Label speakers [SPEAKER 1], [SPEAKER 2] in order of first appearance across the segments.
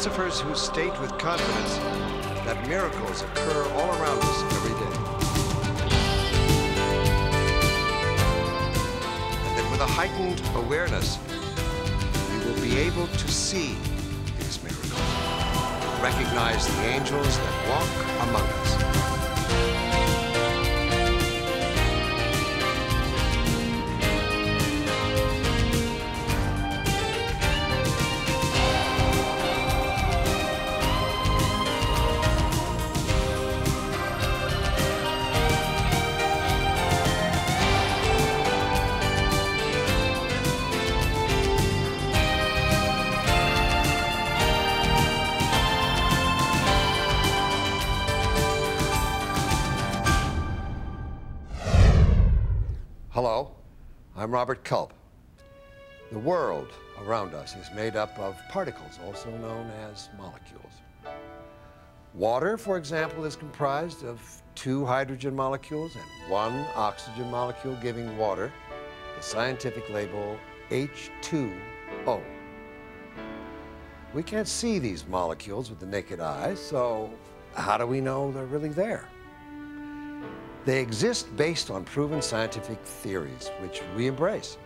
[SPEAKER 1] philosophers who state with confidence that miracles occur all around us every day. And that with a heightened awareness, we will be able to see these miracles, recognize the angels that walk among us. I'm Robert Culp. The world around us is made up of particles, also known as molecules. Water, for example, is comprised of two hydrogen molecules and one oxygen molecule, giving water the scientific label H2O. We can't see these molecules with the naked eye, so how do we know they're really there? They exist based on proven scientific theories, which we embrace.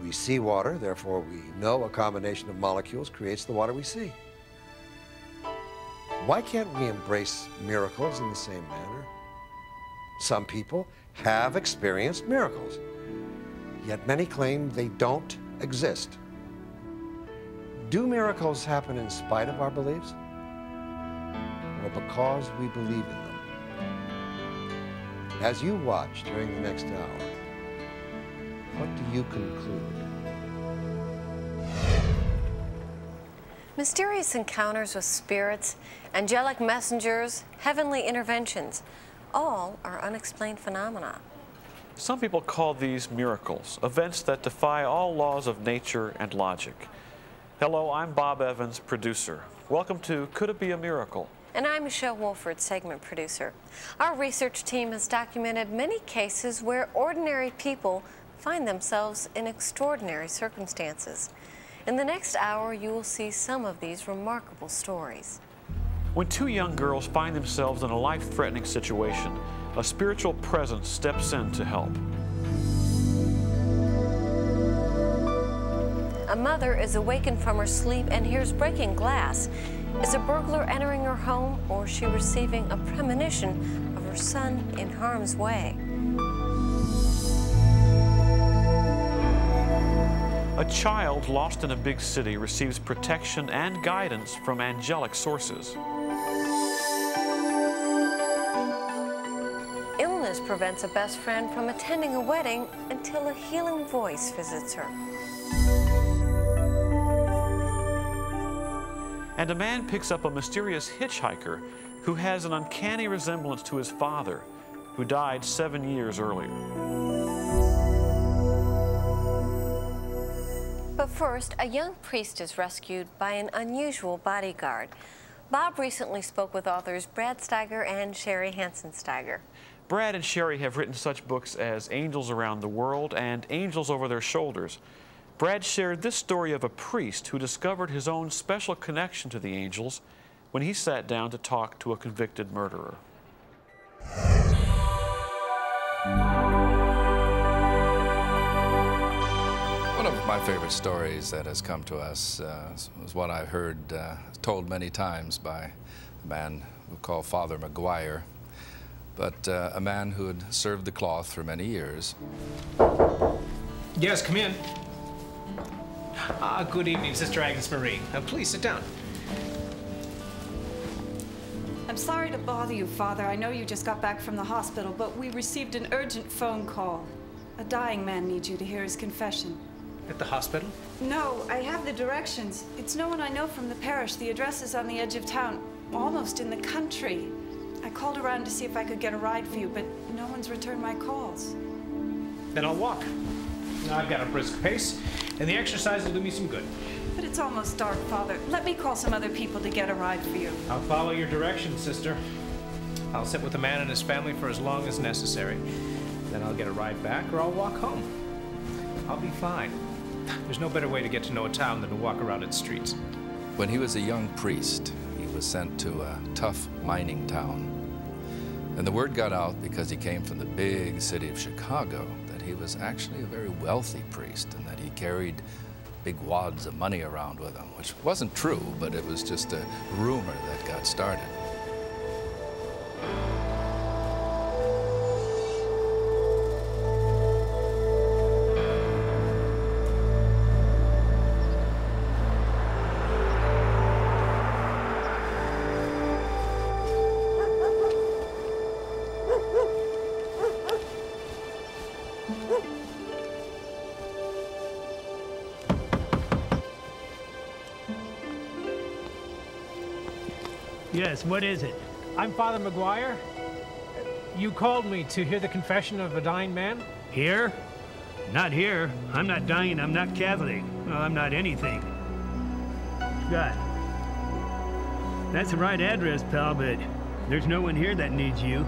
[SPEAKER 1] We see water, therefore we know a combination of molecules creates the water we see. Why can't we embrace miracles in the same manner? Some people have experienced miracles, yet many claim they don't exist. Do miracles happen in spite of our beliefs? Or because we believe in them? As you watch during the next hour, what do you conclude?
[SPEAKER 2] Mysterious encounters with spirits, angelic messengers, heavenly interventions, all are unexplained phenomena.
[SPEAKER 3] Some people call these miracles, events that defy all laws of nature and logic. Hello, I'm Bob Evans, producer. Welcome to Could It Be a Miracle?
[SPEAKER 2] And I'm Michelle Wolford, segment producer. Our research team has documented many cases where ordinary people find themselves in extraordinary circumstances. In the next hour, you will see some of these remarkable stories.
[SPEAKER 3] When two young girls find themselves in a life threatening situation, a spiritual presence steps in to help.
[SPEAKER 2] A mother is awakened from her sleep and hears breaking glass. Is a burglar entering her home or is she receiving a premonition of her son in harm's way?
[SPEAKER 3] A child lost in a big city receives protection and guidance from angelic sources.
[SPEAKER 2] Illness prevents a best friend from attending a wedding until a healing voice visits her.
[SPEAKER 3] And a man picks up a mysterious hitchhiker who has an uncanny resemblance to his father, who died seven years earlier.
[SPEAKER 2] But first, a young priest is rescued by an unusual bodyguard. Bob recently spoke with authors Brad Steiger and Sherry Hansen Steiger.
[SPEAKER 3] Brad and Sherry have written such books as Angels Around the World and Angels Over Their Shoulders. Brad shared this story of a priest who discovered his own special connection to the angels when he sat down to talk to a convicted murderer.
[SPEAKER 4] One of my favorite stories that has come to us uh, was one I heard uh, told many times by a man we call Father McGuire, but uh, a man who had served the cloth for many years.
[SPEAKER 5] Yes, come in. Ah, good evening, Sister Agnes Marie. Uh, please sit down.
[SPEAKER 6] I'm sorry to bother you, Father. I know you just got back from the hospital, but we received an urgent phone call. A dying man needs you to hear his confession.
[SPEAKER 5] At the hospital?
[SPEAKER 6] No, I have the directions. It's no one I know from the parish. The address is on the edge of town, almost in the country. I called around to see if I could get a ride for you, but no one's returned my calls.
[SPEAKER 5] Then I'll walk. I've got a brisk pace, and the exercise will do me some good.
[SPEAKER 6] But it's almost dark, Father. Let me call some other people to get a ride for you.
[SPEAKER 5] I'll follow your directions, sister. I'll sit with the man and his family for as long as necessary. Then I'll get a ride back or I'll walk home. I'll be fine. There's no better way to get to know a town than to walk around its streets.
[SPEAKER 4] When he was a young priest, he was sent to a tough mining town. And the word got out because he came from the big city of Chicago that he was actually a very wealthy priest and that he carried big wads of money around with him, which wasn't true, but it was just a rumor that got started.
[SPEAKER 5] What is it? I'm Father McGuire. You called me to hear the confession of a dying man?
[SPEAKER 7] Here? Not here. I'm not dying. I'm not Catholic. Well, I'm not anything. God. That's the right address, pal, but there's no one here that needs you.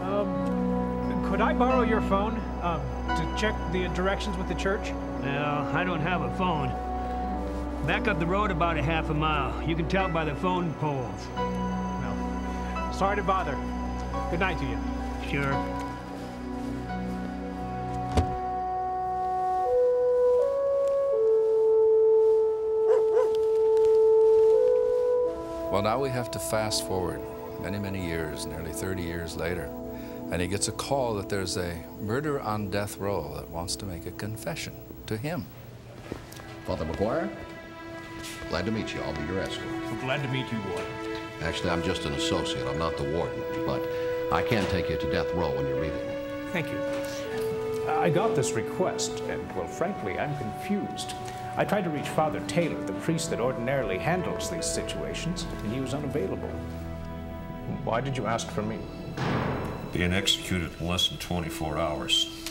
[SPEAKER 5] Um, could I borrow your phone um, to check the directions with the church?
[SPEAKER 7] Well, I don't have a phone. Back up the road about a half a mile. You can tell by the phone poles.
[SPEAKER 5] No. Sorry to bother. Good night to you.
[SPEAKER 7] Sure.
[SPEAKER 4] Well, now we have to fast forward many, many years, nearly 30 years later, and he gets a call that there's a murder on death row that wants to make a confession to him.
[SPEAKER 8] Father McGuire, glad to meet you. I'll be your escort.
[SPEAKER 5] We're glad to meet you, boy.
[SPEAKER 8] Actually, I'm just an associate. I'm not the warden, but I can take you to death row when you're leaving.
[SPEAKER 5] Thank you. I got this request, and, well, frankly, I'm confused. I tried to reach Father Taylor, the priest that ordinarily handles these situations, and he was unavailable. Why did you ask for me?
[SPEAKER 9] Being executed in less than 24 hours.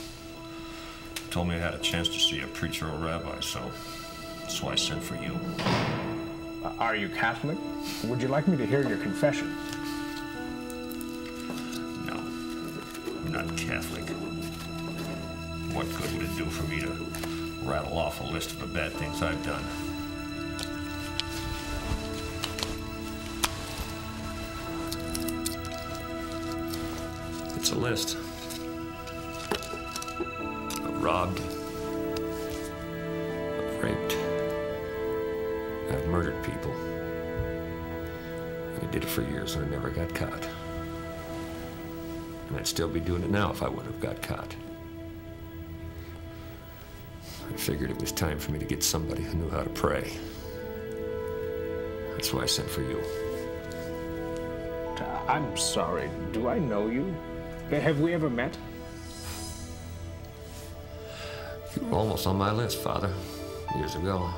[SPEAKER 9] Told me I had a chance to see a preacher or rabbi, so that's why I sent for you.
[SPEAKER 5] Uh, are you Catholic? Would you like me to hear your confession?
[SPEAKER 9] No, I'm not Catholic. What good would it do for me to rattle off a list of the bad things I've done? It's a list. I've robbed. I've people. And I did it for years and I never got caught. And I'd still be doing it now if I would have got caught. I figured it was time for me to get somebody who knew how to pray. That's why I sent for you.
[SPEAKER 5] I'm sorry. Do I know you? Have we ever met?
[SPEAKER 9] You were almost on my list, Father, years ago.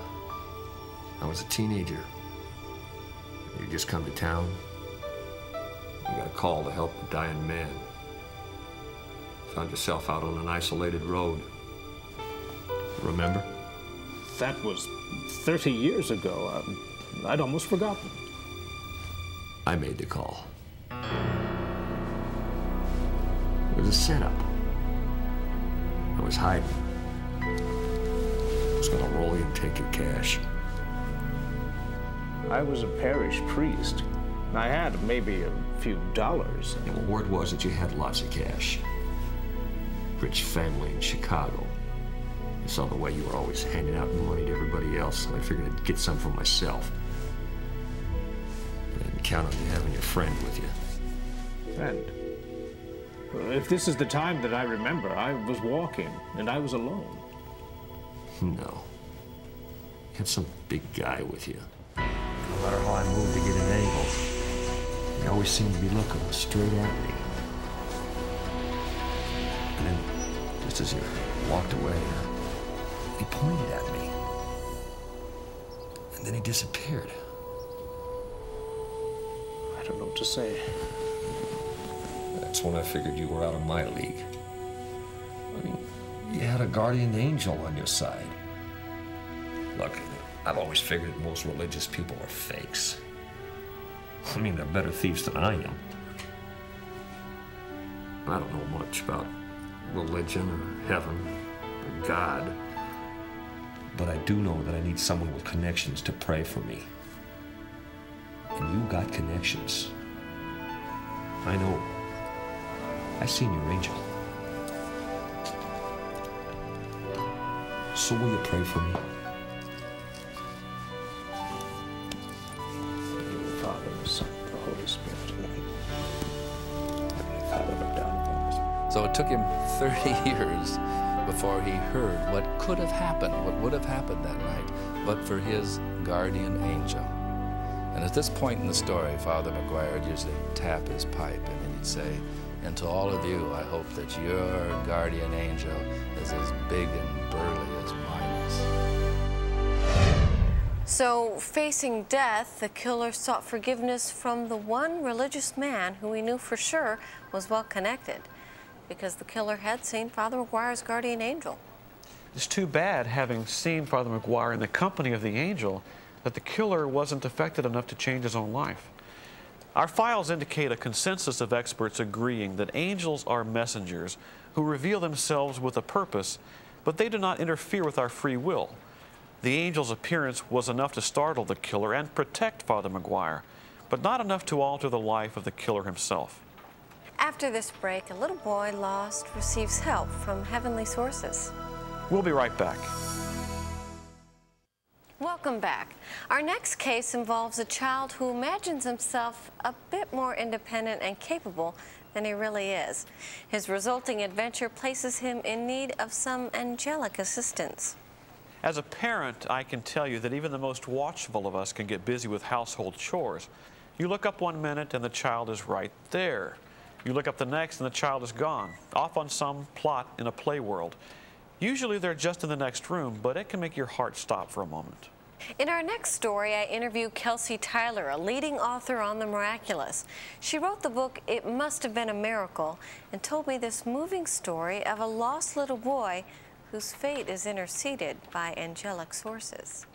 [SPEAKER 9] I was a teenager. You just come to town. You got a call to help a dying man. Found yourself out on an isolated road. Remember?
[SPEAKER 5] That was 30 years ago. Um, I'd almost forgotten.
[SPEAKER 9] I made the call. It was a setup. I was hiding. I was gonna roll you and take your cash.
[SPEAKER 5] I was a parish priest. I had maybe a few dollars.
[SPEAKER 9] And the word was that you had lots of cash. Rich family in Chicago. I saw the way you were always handing out money to everybody else, and I figured I'd get some for myself. I didn't count on you having your friend with you.
[SPEAKER 5] Friend? If this is the time that I remember, I was walking and I was alone.
[SPEAKER 9] No. You had some big guy with you. No matter how I moved to get an angle, he always seemed to be looking straight at me. And then, just as he walked away, uh, he pointed at me. And then he disappeared.
[SPEAKER 5] I don't know what to say.
[SPEAKER 9] That's when I figured you were out of my league. I mean, you had a guardian angel on your side. Look, I've always figured most religious people are fakes. I mean, they're better thieves than I am. I don't know much about religion or heaven or God. But I do know that I need someone with connections to pray for me. And you got connections. I know. I seen your angel. So will you pray for me?
[SPEAKER 4] 30 years before he heard what could have happened, what would have happened that night, but for his guardian angel. And at this point in the story, Father McGuire would usually tap his pipe and he'd say, and to all of you, I hope that your guardian angel is as big and burly as mine is.
[SPEAKER 2] So, facing death, the killer sought forgiveness from the one religious man who he knew for sure was well connected because the killer had seen Father McGuire's guardian angel.
[SPEAKER 3] It's too bad, having seen Father McGuire in the company of the angel, that the killer wasn't affected enough to change his own life. Our files indicate a consensus of experts agreeing that angels are messengers who reveal themselves with a purpose, but they do not interfere with our free will. The angel's appearance was enough to startle the killer and protect Father McGuire, but not enough to alter the life of the killer himself.
[SPEAKER 2] After this break, a little boy lost receives help from heavenly sources.
[SPEAKER 3] We'll be right back.
[SPEAKER 2] Welcome back. Our next case involves a child who imagines himself a bit more independent and capable than he really is. His resulting adventure places him in need of some angelic assistance.
[SPEAKER 3] As a parent, I can tell you that even the most watchful of us can get busy with household chores. You look up one minute and the child is right there. You look up the next and the child is gone, off on some plot in a play world. Usually they're just in the next room, but it can make your heart stop for a moment.
[SPEAKER 2] In our next story, I interview Kelsey Tyler, a leading author on the miraculous. She wrote the book It Must Have Been a Miracle and told me this moving story of a lost little boy whose fate is interceded by angelic sources.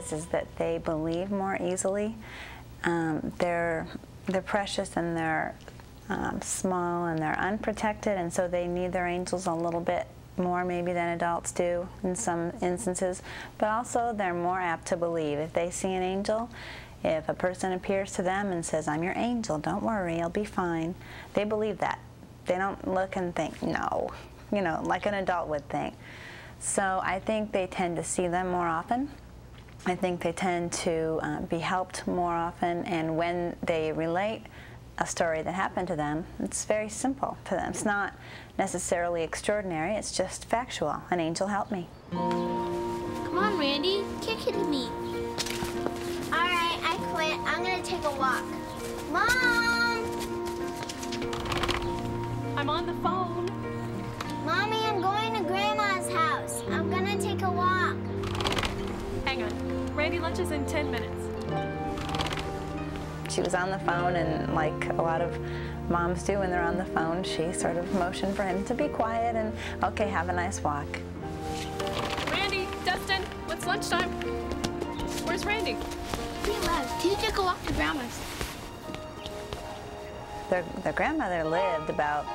[SPEAKER 10] Is is that they believe more easily. Um, they're they're precious and they're um, small and they're unprotected, and so they need their angels a little bit more maybe than adults do in some instances. But also, they're more apt to believe if they see an angel. If a person appears to them and says, "I'm your angel, don't worry, I'll be fine," they believe that. They don't look and think, "No," you know, like an adult would think. So I think they tend to see them more often. I think they tend to uh, be helped more often, and when they relate a story that happened to them, it's very simple to them. It's not necessarily extraordinary, it's just factual. An angel helped me.
[SPEAKER 11] Come on, Randy, kick it to me. All right, I quit. I'm gonna take a walk. Mom!
[SPEAKER 12] 10 minutes.
[SPEAKER 10] She was on the phone, and like a lot of moms do when they're on the phone, she sort of motioned for him to be quiet and, okay, have a nice walk.
[SPEAKER 12] Randy, Dustin, it's lunchtime. Where's Randy?
[SPEAKER 11] He left. He took a walk to Grandma's.
[SPEAKER 10] Their, their grandmother lived about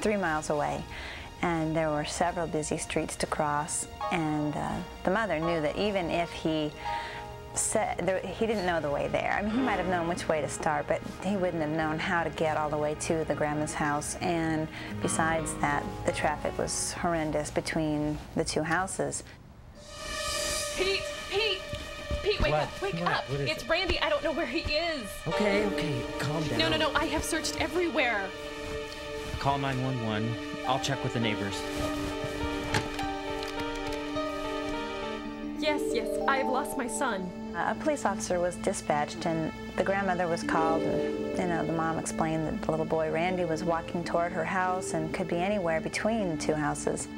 [SPEAKER 10] three miles away, and there were several busy streets to cross. And uh, the mother knew that even if he said there, he didn't know the way there. I mean, he might have known which way to start, but he wouldn't have known how to get all the way to the grandma's house. And besides that, the traffic was horrendous between the two houses.
[SPEAKER 12] Pete, Pete, Pete, wake
[SPEAKER 13] What?
[SPEAKER 12] up, wake
[SPEAKER 13] What?
[SPEAKER 12] up.
[SPEAKER 13] What is
[SPEAKER 12] it's
[SPEAKER 13] it?
[SPEAKER 12] Randy. I don't know where he is.
[SPEAKER 13] Okay, okay, calm down.
[SPEAKER 12] No, no, no. I have searched everywhere.
[SPEAKER 13] Call 911. I'll check with the neighbors.
[SPEAKER 12] Yes, yes. I have lost my son.
[SPEAKER 10] Uh, a police officer was dispatched, and the grandmother was called. And, you know, the mom explained that the little boy Randy was walking toward her house and could be anywhere between the two houses.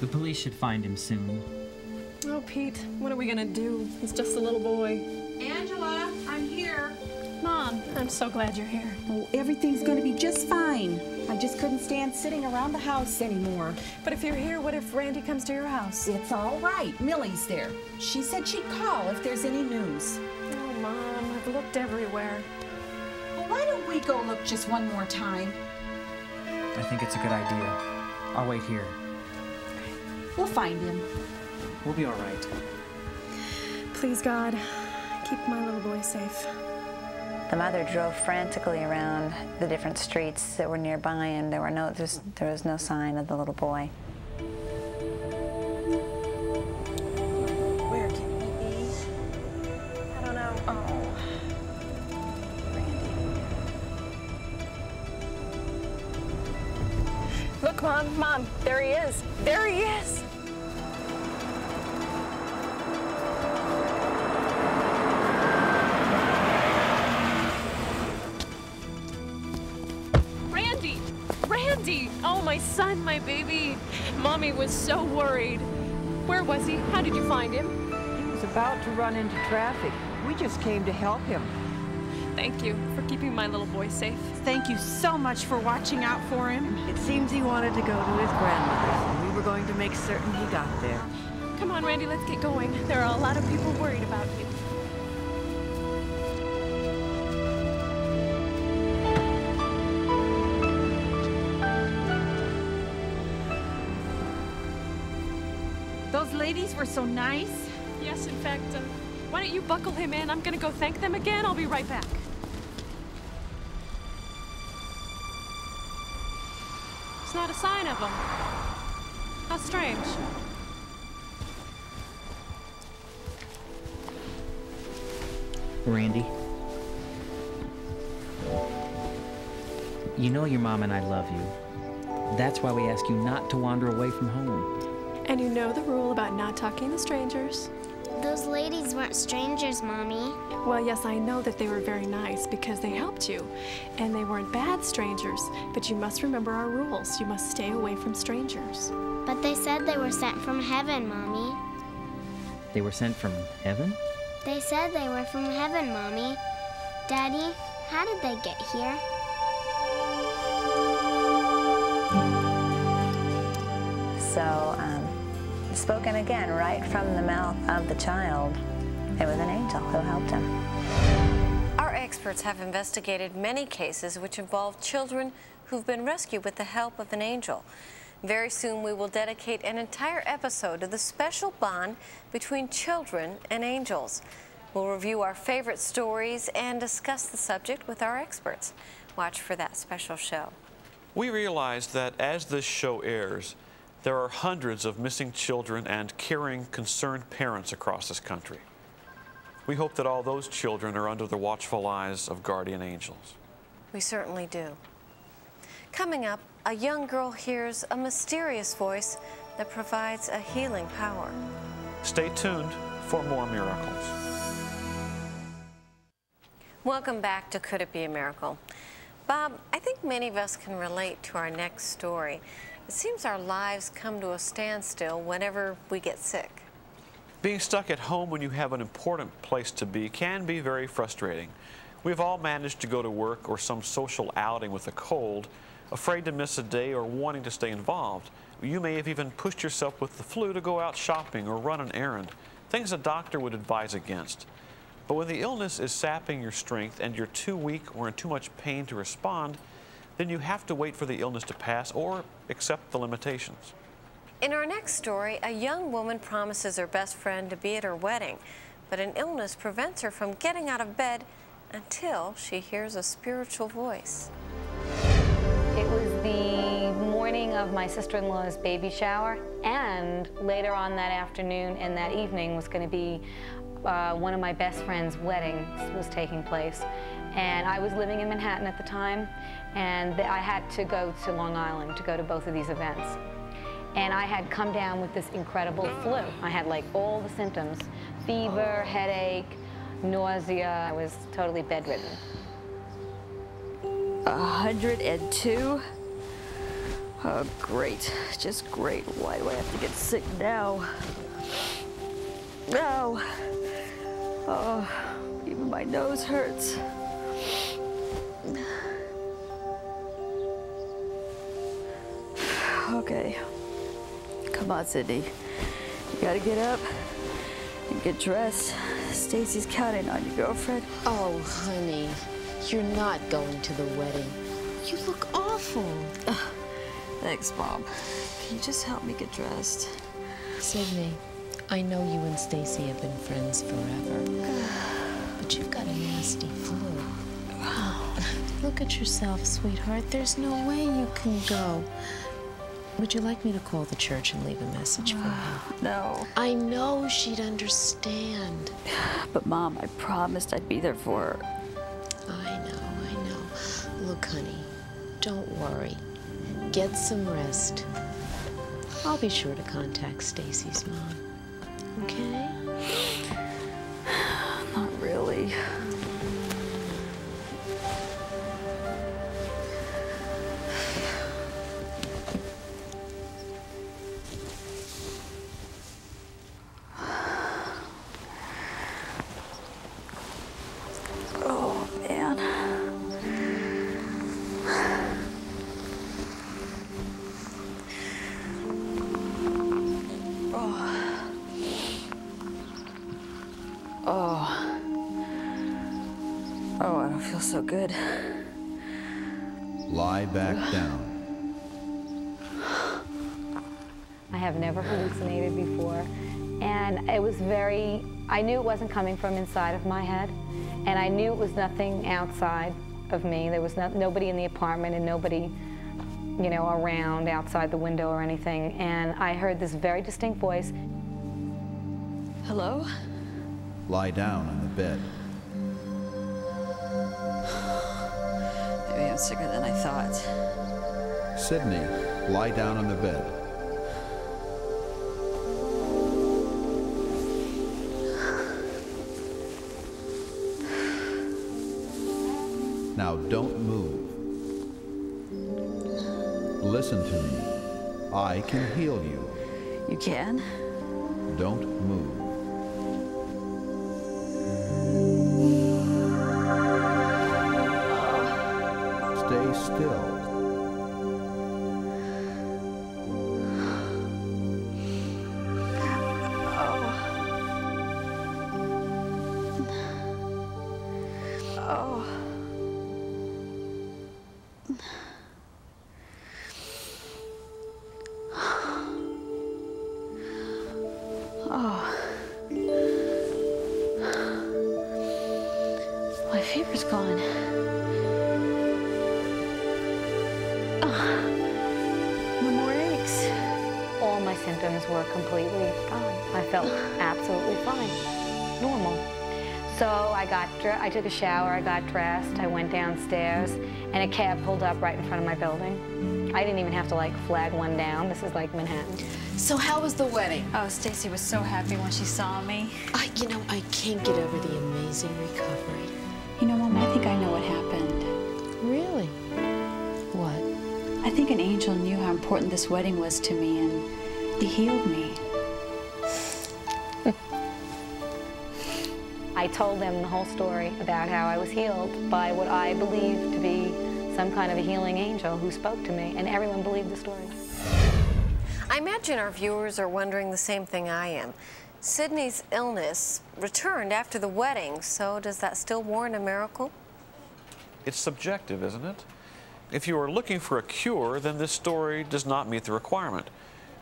[SPEAKER 13] The police should find him soon.
[SPEAKER 12] Oh, Pete, what are we gonna do? He's just a little boy.
[SPEAKER 14] Angela, I'm here.
[SPEAKER 12] Mom, I'm so glad you're here.
[SPEAKER 14] Oh, everything's going to be just fine. I just couldn't stand sitting around the house anymore.
[SPEAKER 12] But if you're here, what if Randy comes to your house?
[SPEAKER 14] It's all right. Millie's there. She said she'd call if there's any news.
[SPEAKER 12] Oh, Mom, I've looked everywhere.
[SPEAKER 14] why don't we go look just one more time?
[SPEAKER 13] I think it's a good idea. I'll wait here.
[SPEAKER 14] We'll find him.
[SPEAKER 13] We'll be all right.
[SPEAKER 12] Please, God, keep my little boy safe.
[SPEAKER 10] The mother drove frantically around the different streets that were nearby, and there were no there was no sign of the little boy.
[SPEAKER 15] Find him?
[SPEAKER 16] He was about to run into traffic. We just came to help him.
[SPEAKER 15] Thank you for keeping my little boy safe.
[SPEAKER 14] Thank you so much for watching out for him.
[SPEAKER 16] It seems he wanted to go to his grandmother's, and we were going to make certain he got there.
[SPEAKER 15] Come on, Randy, let's get going. There are a lot of people worried about you.
[SPEAKER 14] Ladies were so nice.
[SPEAKER 15] Yes, in fact, uh, why don't you buckle him in? I'm gonna go thank them again. I'll be right back. It's not a sign of him. How strange.
[SPEAKER 13] Randy. You know your mom and I love you. That's why we ask you not to wander away from home.
[SPEAKER 15] And you know the rule about not talking to strangers?
[SPEAKER 11] Those ladies weren't strangers, Mommy.
[SPEAKER 15] Well, yes, I know that they were very nice because they helped you. And they weren't bad strangers. But you must remember our rules. You must stay away from strangers.
[SPEAKER 11] But they said they were sent from heaven, Mommy.
[SPEAKER 13] They were sent from heaven?
[SPEAKER 11] They said they were from heaven, Mommy. Daddy, how did they get here?
[SPEAKER 10] So, um, spoken again right from the mouth of the child, it was an angel who helped him.
[SPEAKER 2] Our experts have investigated many cases which involve children who've been rescued with the help of an angel. Very soon we will dedicate an entire episode to the special bond between children and angels. We'll review our favorite stories and discuss the subject with our experts. Watch for that special show.
[SPEAKER 3] We realize that as this show airs, there are hundreds of missing children and caring, concerned parents across this country. We hope that all those children are under the watchful eyes of guardian angels.
[SPEAKER 2] We certainly do. Coming up, a young girl hears a mysterious voice that provides a healing power.
[SPEAKER 3] Stay tuned for more miracles.
[SPEAKER 2] Welcome back to Could It Be a Miracle? Bob, I think many of us can relate to our next story. It seems our lives come to a standstill whenever we get sick.
[SPEAKER 3] Being stuck at home when you have an important place to be can be very frustrating. We've all managed to go to work or some social outing with a cold, afraid to miss a day or wanting to stay involved. You may have even pushed yourself with the flu to go out shopping or run an errand, things a doctor would advise against. But when the illness is sapping your strength and you're too weak or in too much pain to respond, then you have to wait for the illness to pass or accept the limitations.
[SPEAKER 2] In our next story, a young woman promises her best friend to be at her wedding, but an illness prevents her from getting out of bed until she hears a spiritual voice.
[SPEAKER 17] It was the morning of my sister-in-law's baby shower, and later on that afternoon and that evening was going to be uh, one of my best friend's weddings was taking place. And I was living in Manhattan at the time, and I had to go to Long Island to go to both of these events. And I had come down with this incredible flu. I had like all the symptoms, fever, headache, nausea. I was totally bedridden.
[SPEAKER 18] 102? Oh, great. Just great. Why do I have to get sick now? No. Oh, even my nose hurts. Okay. Come on, Sydney. You gotta get up and get dressed. Stacy's counting on you, girlfriend.
[SPEAKER 19] Oh, honey. You're not going to the wedding. You look awful.
[SPEAKER 18] Thanks, Mom. Can you just help me get dressed?
[SPEAKER 19] Sydney, I know you and Stacy have been friends forever, but you've got a nasty flu. Look at yourself, sweetheart. There's no way you can go. Would you like me to call the church and leave a message for her?
[SPEAKER 18] No.
[SPEAKER 19] I know she'd understand.
[SPEAKER 18] But, Mom, I promised I'd be there for her.
[SPEAKER 19] I know, I know. Look, honey, don't worry. Get some rest. I'll be sure to contact Stacy's mom. Okay?
[SPEAKER 18] Not really. I
[SPEAKER 17] knew it wasn't coming from inside of my head. And I knew it was nothing outside of me. There was no, nobody in the apartment and nobody, you know, around outside the window or anything. And I heard this very distinct voice.
[SPEAKER 18] Hello?
[SPEAKER 20] Lie down on the bed.
[SPEAKER 18] Maybe I'm sicker than I thought.
[SPEAKER 20] Sydney, lie down on the bed. Don't move. Listen to me. I can heal you.
[SPEAKER 18] You can?
[SPEAKER 20] Don't move. Stay still.
[SPEAKER 18] My
[SPEAKER 17] symptoms were completely gone. I felt absolutely fine, normal. So I got, dre- I took a shower, I got dressed, I went downstairs, and a cab pulled up right in front of my building. I didn't even have to like flag one down. This is like Manhattan.
[SPEAKER 19] So how was the wedding?
[SPEAKER 6] Oh, Stacy was so happy when she saw me.
[SPEAKER 19] I, you know, I can't get over the amazing recovery.
[SPEAKER 14] You know, Mom, I think I know what happened.
[SPEAKER 19] Really? What?
[SPEAKER 14] I think an angel knew how important this wedding was to me, and he healed me.
[SPEAKER 17] I told them the whole story about how I was healed by what I believed to be some kind of a healing angel who spoke to me, and everyone believed the story.
[SPEAKER 2] I imagine our viewers are wondering the same thing I am. Sydney's illness returned after the wedding, so does that still warrant a miracle?
[SPEAKER 3] It's subjective, isn't it? If you are looking for a cure, then this story does not meet the requirement.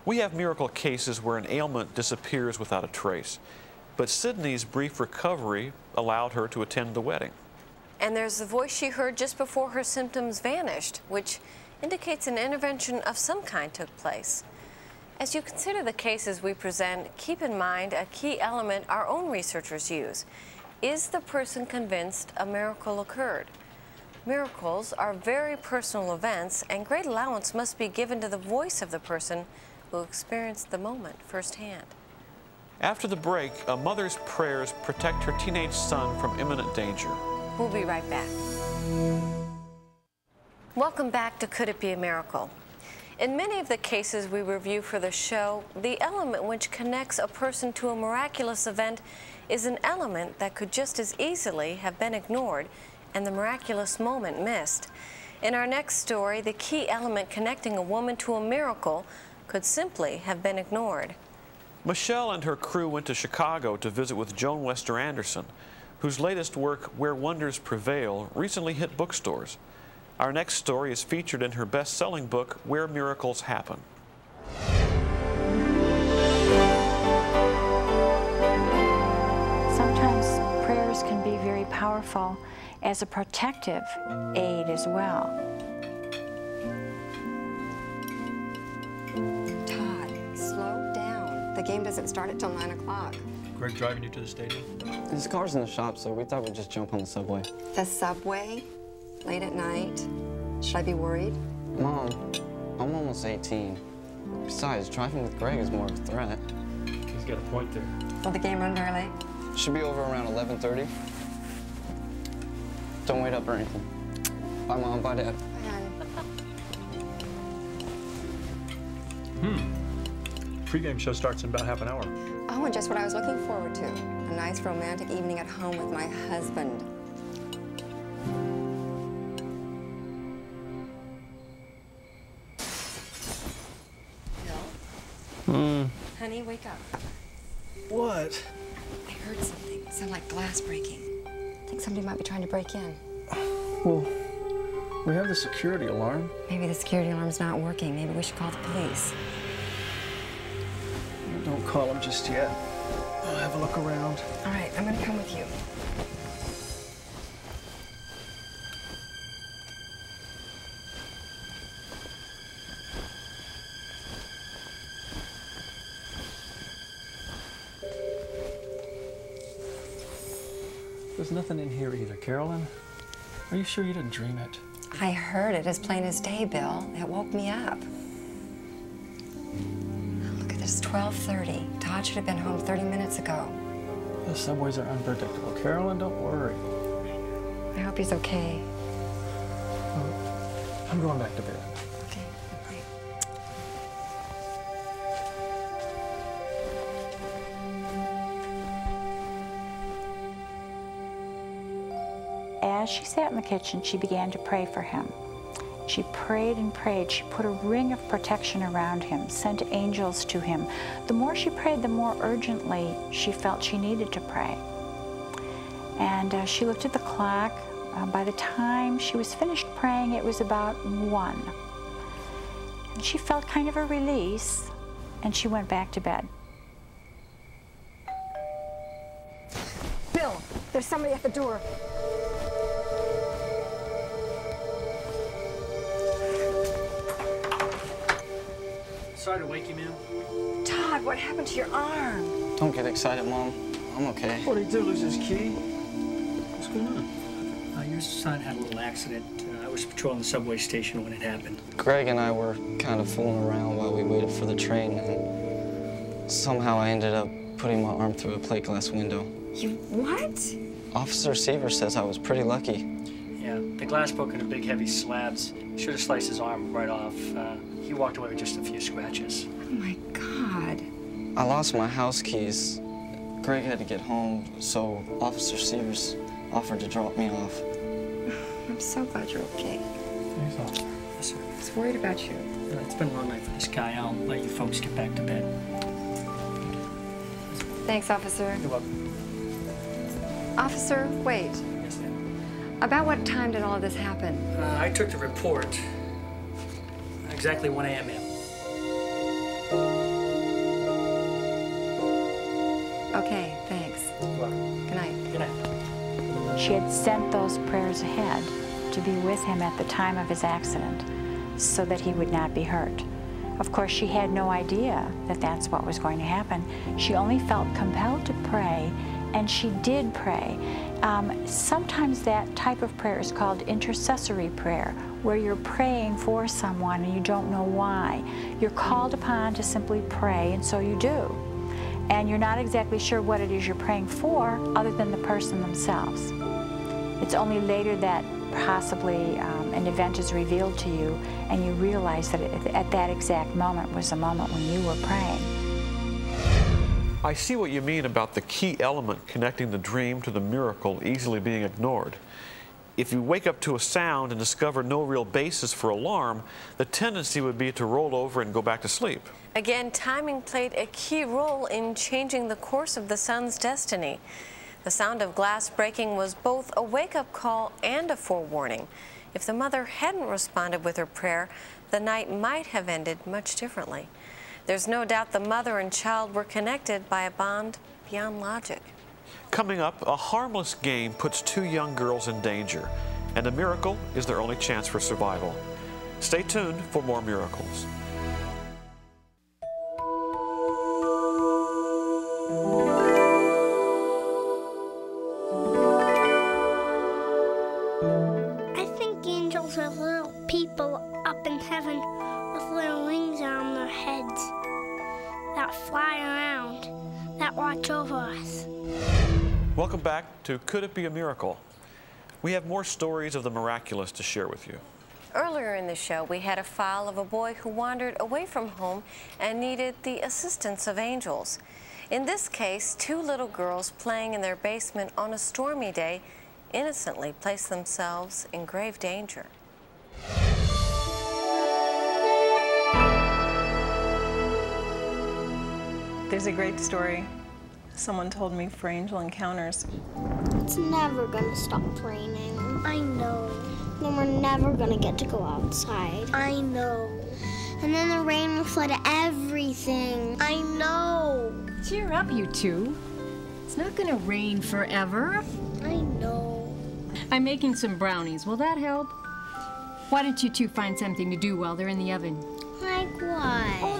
[SPEAKER 3] We have miracle cases where an ailment disappears without a trace. But Sydney's brief recovery allowed her to attend the wedding.
[SPEAKER 2] And there's the voice she heard just before her symptoms vanished, which indicates an intervention of some kind took place. As you consider the cases we present, keep in mind a key element our own researchers use. Is the person convinced a miracle occurred? Miracles are very personal events, and great allowance must be given to the voice of the person who experienced the moment firsthand.
[SPEAKER 3] After the break, a mother's prayers protect her teenage son from imminent danger.
[SPEAKER 2] We'll be right back. Welcome back to Could It Be a Miracle? In many of the cases we review for the show, the element which connects a person to a miraculous event is an element that could just as easily have been ignored and the miraculous moment missed. In our next story, the key element connecting a woman to a miracle could simply have been ignored.
[SPEAKER 3] Michelle and her crew went to Chicago to visit with Joan Wester Anderson. whose latest work, Where Wonders Prevail, recently hit bookstores. Our next story is featured in her best selling book, Where Miracles Happen.
[SPEAKER 21] Sometimes prayers can be very powerful as a protective aid as well.
[SPEAKER 22] The game doesn't start until 9 o'clock.
[SPEAKER 23] Greg driving you to the stadium?
[SPEAKER 24] His car's in the shop, so we thought we'd just jump on the subway.
[SPEAKER 22] The subway? Late at night? Should I be worried?
[SPEAKER 24] Mom, I'm almost 18. Besides, driving with Greg is more of a threat.
[SPEAKER 23] He's got a point there.
[SPEAKER 22] Will the game run very late?
[SPEAKER 24] Should be over around 11.30. Don't wait up or anything. Bye, Mom. Bye, Dad. Bye.
[SPEAKER 23] Hmm. Pre-game show starts in about half an hour.
[SPEAKER 22] Oh, and just what I was looking forward to. A nice romantic evening at home with my husband.
[SPEAKER 24] Hmm.
[SPEAKER 22] Honey, wake up.
[SPEAKER 23] What?
[SPEAKER 22] I heard something. It sounded like glass breaking. I think somebody might be trying to break in.
[SPEAKER 23] Well, we have the security alarm.
[SPEAKER 22] Maybe the security alarm's not working. Maybe we should call the police.
[SPEAKER 23] Call him just yet. I'll have a look around.
[SPEAKER 22] All right, I'm gonna come with you.
[SPEAKER 23] There's nothing in here either. Carolyn, are you sure you didn't dream it?
[SPEAKER 22] I heard it as plain as day, Bill. It woke me up. Look at this, 12.30. Todd should have been home 30 minutes ago.
[SPEAKER 23] The subways are unpredictable. Carolyn, don't worry.
[SPEAKER 22] I hope he's okay.
[SPEAKER 23] Oh, I'm going back to bed. Okay.
[SPEAKER 21] As she sat in the kitchen, she began to pray for him. She prayed and prayed. She put a ring of protection around him, sent angels to him. The more she prayed, the more urgently she felt she needed to pray. And uh, she looked at the clock. Uh, by the time she was finished praying, it was about one. And she felt kind of a release, and she went back to bed.
[SPEAKER 22] Bill, there's somebody at the door.
[SPEAKER 23] Sorry to wake you, ma'am.
[SPEAKER 22] Todd, what happened to your arm?
[SPEAKER 24] Don't get excited, Mom. I'm okay.
[SPEAKER 23] What did he do? Lose his key? What's going on?
[SPEAKER 25] Uh, your son had a little accident. Uh, I was patrolling the subway station when it happened.
[SPEAKER 24] Greg and I were kind of fooling around while we waited for the train, and somehow I ended up putting my arm through a plate glass window.
[SPEAKER 22] You what?
[SPEAKER 24] Officer Seaver says I was pretty lucky.
[SPEAKER 25] Yeah, the glass broke into big, heavy slabs. Should have sliced his arm right off. Uh, he walked away with just a few scratches.
[SPEAKER 22] Oh my God.
[SPEAKER 24] I lost my house keys. Greg had to get home, so Officer Severs offered to drop me off.
[SPEAKER 22] I'm so glad you're okay.
[SPEAKER 25] Yes, sir.
[SPEAKER 22] I was worried about you.
[SPEAKER 25] Uh, it's been a long night for this guy. I'll let you folks get back to bed.
[SPEAKER 22] Thanks, officer.
[SPEAKER 25] You're welcome.
[SPEAKER 22] Officer, wait.
[SPEAKER 25] Yes, ma'am.
[SPEAKER 22] About what time did all of this happen?
[SPEAKER 25] Uh, I took the report. Exactly 1 a.m., ma'am.
[SPEAKER 22] Okay, thanks. Good night.
[SPEAKER 25] Good night.
[SPEAKER 21] She had sent those prayers ahead to be with him at the time of his accident so that he would not be hurt. Of course, she had no idea that that's what was going to happen. She only felt compelled to pray, and she did pray. Um, sometimes that type of prayer is called intercessory prayer, where you're praying for someone and you don't know why. You're called upon to simply pray, and so you do. And you're not exactly sure what it is you're praying for, other than the person themselves. It's only later that possibly um, an event is revealed to you and you realize that at that exact moment was the moment when you were praying.
[SPEAKER 3] I see what you mean about the key element connecting the dream to the miracle easily being ignored. If you wake up to a sound and discover no real basis for alarm, the tendency would be to roll over and go back to sleep.
[SPEAKER 2] Again, timing played a key role in changing the course of the son's destiny. The sound of glass breaking was both a wake-up call and a forewarning. If the mother hadn't responded with her prayer, the night might have ended much differently. There's no doubt the mother and child were connected by a bond beyond logic.
[SPEAKER 3] Coming up, a harmless game puts two young girls in danger, and a miracle is their only chance for survival. Stay tuned for more miracles.
[SPEAKER 11] That fly around, that watch over us.
[SPEAKER 3] Welcome back to Could It Be a Miracle? We have more stories of the miraculous to share with you.
[SPEAKER 2] Earlier in the show, we had a file of a boy who wandered away from home and needed the assistance of angels. In this case, two little girls playing in their basement on a stormy day innocently placed themselves in grave danger.
[SPEAKER 12] There's a great story someone told me for Angel Encounters.
[SPEAKER 11] It's never gonna stop raining. I know. Then we're never gonna get to go outside. I know. And then the rain will flood everything. I know.
[SPEAKER 26] Cheer up, you two. It's not gonna rain forever.
[SPEAKER 11] I know.
[SPEAKER 26] I'm making some brownies. Will that help? Why don't you two find something to do while they're in the oven?
[SPEAKER 11] Like what?
[SPEAKER 26] Oh, there's plenty to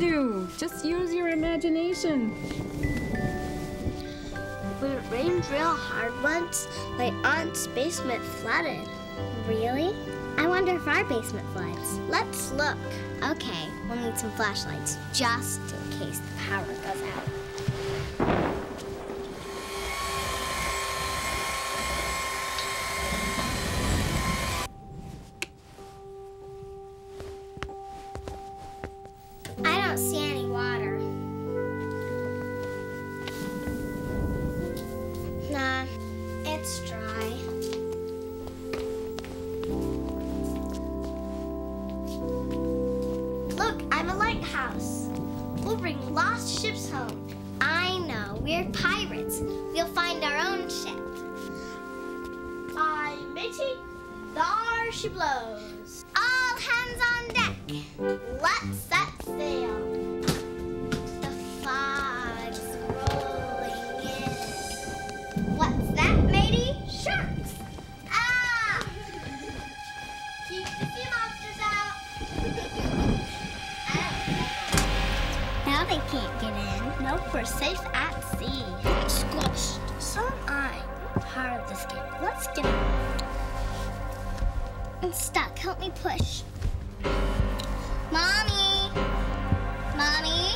[SPEAKER 26] do. Just use your imagination.
[SPEAKER 11] When it rained real hard once, my aunt's basement flooded. Really? I wonder if our basement floods. Let's look. Okay, we'll need some flashlights, just in case the power goes out. Home. I know, we're pirates. We'll find our own ship. I'm Mitty. There she blows. All hands on deck. I'm stuck. Help me push. Mommy! Mommy!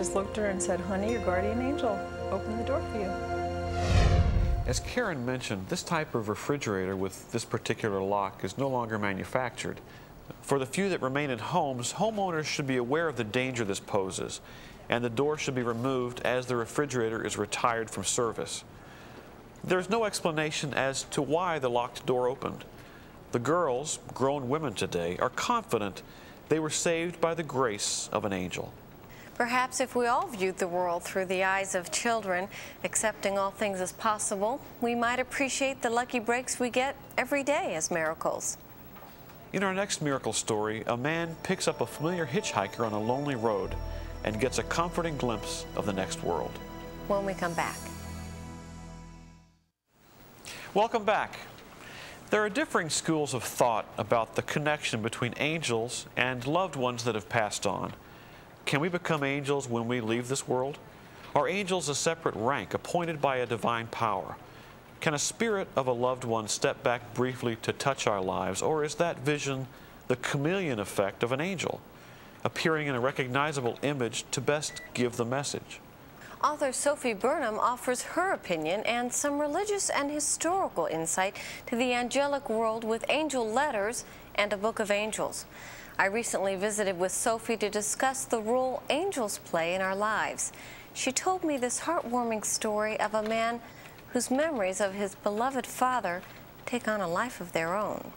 [SPEAKER 11] Just
[SPEAKER 12] looked at her and said, Honey, your guardian angel opened the door for you.
[SPEAKER 3] As Karen mentioned, this type of refrigerator with this particular lock is no longer manufactured. For the few that remain in homes, homeowners should be aware of the danger this poses, and the door should be removed as the refrigerator is retired from service. There's no explanation as to why the locked door opened. The girls, grown women today, are confident They were saved by the grace of an angel.
[SPEAKER 2] Perhaps if we all viewed the world through the eyes of children, accepting all things as possible, we might appreciate the lucky breaks we get every day as miracles.
[SPEAKER 3] In our next miracle story, a man picks up a familiar hitchhiker on a lonely road and gets a comforting glimpse of the next world.
[SPEAKER 2] When we come back.
[SPEAKER 3] Welcome back. There are differing schools of thought about the connection between angels and loved ones that have passed on. Can we become angels when we leave this world? Are angels a separate rank appointed by a divine power? Can a spirit of a loved one step back briefly to touch our lives, or is that vision the chameleon effect of an angel, appearing in a recognizable image to best give the message?
[SPEAKER 2] Author Sophie Burnham offers her opinion and some religious and historical insight to the angelic world with angel letters and a book of angels. I recently visited with Sophie to discuss the role angels play in our lives. She told me this heartwarming story of a man whose memories of his beloved father take on a life of their own.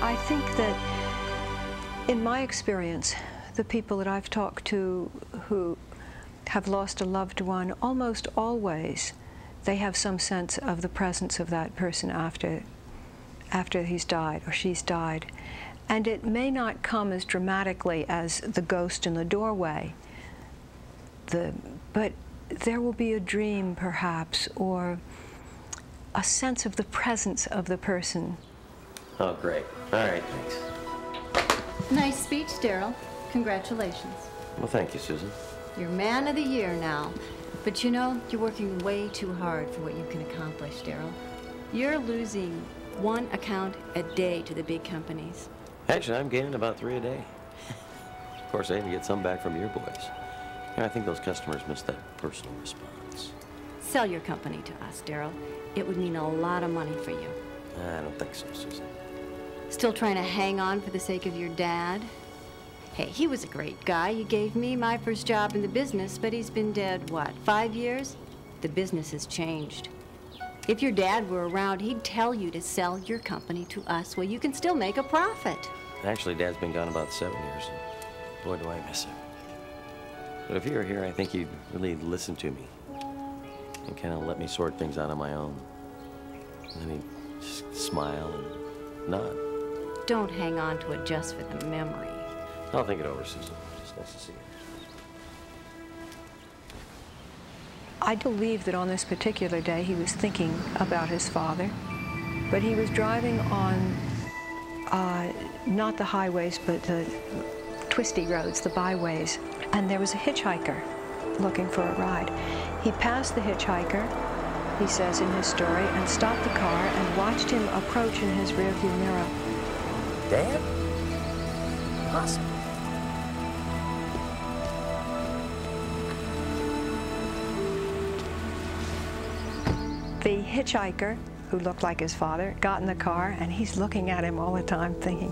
[SPEAKER 27] I think that in my experience, the people that I've talked to who have lost a loved one, almost always they have some sense of the presence of that person after, after he's died or she's died. And it may not come as dramatically as the ghost in the doorway, the, but there will be a dream perhaps or a sense of the presence of the person.
[SPEAKER 28] Oh, great. All right, thanks.
[SPEAKER 29] Nice speech, Daryl. Congratulations.
[SPEAKER 28] Well, thank you, Susan.
[SPEAKER 29] You're man of the year now. But you know, you're working way too hard for what you can accomplish, Daryl. You're losing one account a day to the big companies.
[SPEAKER 28] Actually, I'm gaining about three a day. of course, I even get some back from your boys. I think those customers miss that personal response.
[SPEAKER 29] Sell your company to us, Daryl. It would mean a lot of money for you.
[SPEAKER 28] I don't think so, Susan.
[SPEAKER 29] Still trying to hang on for the sake of your dad? Hey, he was a great guy. He gave me my first job in the business, but he's been dead, what, five years? The business has changed. If your dad were around, he'd tell you to sell your company to us where you can still make a profit.
[SPEAKER 28] Actually, Dad's been gone about seven years. Boy, do I miss him. But if you were here, I think you'd really listen to me and kind of let me sort things out on my own. And then he'd just smile and nod.
[SPEAKER 29] Don't hang on to it just for the memory.
[SPEAKER 28] I'll think it over, Susan. Just nice to see you.
[SPEAKER 27] I believe that on this particular day he was thinking about his father, but he was driving on uh, not the highways, but the twisty roads, the byways, and there was a hitchhiker looking for a ride. He passed the hitchhiker, he says in his story, and stopped the car and watched him approach in his rearview mirror.
[SPEAKER 28] Dad? Possible.
[SPEAKER 27] The hitchhiker, who looked like his father, got in the car and he's looking at him all the time thinking,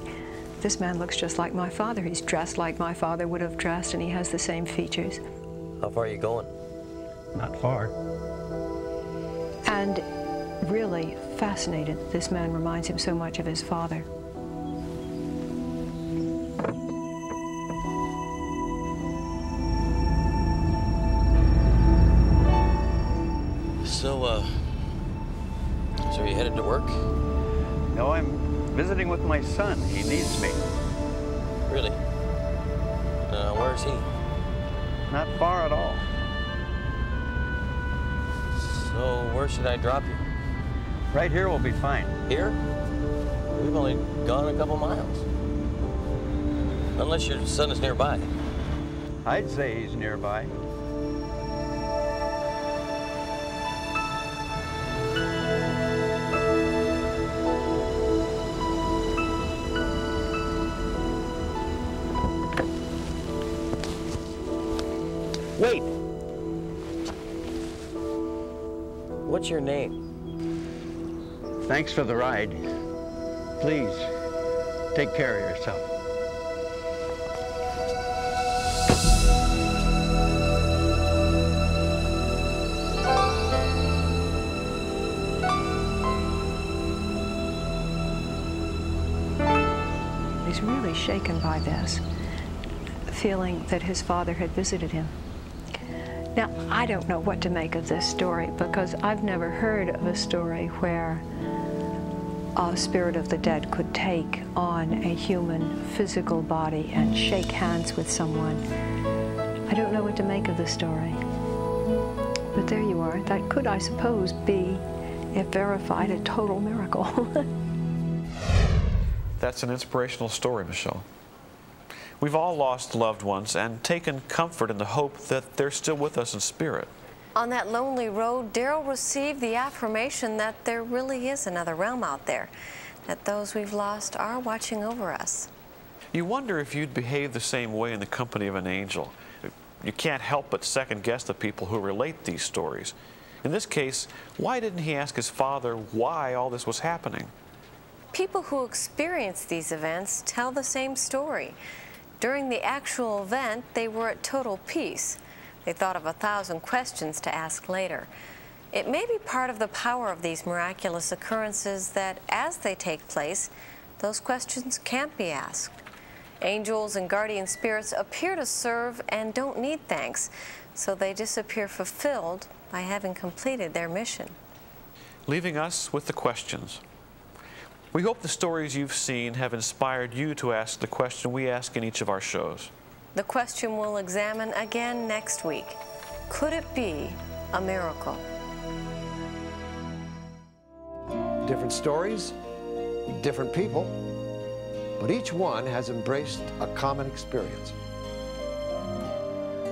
[SPEAKER 27] this man looks just like my father. He's dressed like my father would have dressed and he has the same features.
[SPEAKER 28] How far are you going?
[SPEAKER 23] Not far.
[SPEAKER 27] And really fascinated, this man reminds him so much of his father.
[SPEAKER 30] Son. He needs me.
[SPEAKER 28] Really? Uh, where is he?
[SPEAKER 30] Not far at all.
[SPEAKER 28] So, where should I drop you?
[SPEAKER 30] Right here will be fine.
[SPEAKER 28] Here? We've only gone a couple miles. Unless your son is nearby.
[SPEAKER 30] I'd say he's nearby.
[SPEAKER 28] Your name?
[SPEAKER 30] Thanks for the ride. Please, take care of yourself.
[SPEAKER 27] he's really shaken by this, feeling that his father had visited him. Now, I don't know what to make of this story because I've never heard of a story where a spirit of the dead could take on a human physical body and shake hands with someone. I don't know what to make of the story. But there you are. That could, I suppose, be, if verified, a total miracle.
[SPEAKER 3] That's an inspirational story, Michelle. We've all lost loved ones and taken comfort in the hope that they're still with us in spirit.
[SPEAKER 2] On that lonely road, Daryl received the affirmation that there really is another realm out there, that those we've lost are watching over us.
[SPEAKER 3] You wonder if you'd behave the same way in the company of an angel. You can't help but second guess the people who relate these stories. In this case, why didn't he ask his father why all this was happening?
[SPEAKER 2] People who experience these events tell the same story. During the actual event, they were at total peace. They thought of a thousand questions to ask later. It may be part of the power of these miraculous occurrences that as they take place, those questions can't be asked. Angels and guardian spirits appear to serve and don't need thanks, so they disappear fulfilled by having completed their mission.
[SPEAKER 3] Leaving us with the questions. We hope the stories you've seen have inspired you to ask the question we ask in each of our shows.
[SPEAKER 2] The question we'll examine again next week. Could it be a miracle?
[SPEAKER 31] Different stories, different people, but each one has embraced a common experience.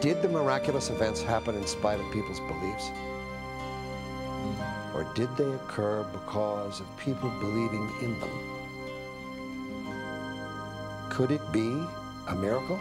[SPEAKER 31] Did the miraculous events happen in spite of people's beliefs? Or did they occur because of people believing in them? Could it be a miracle?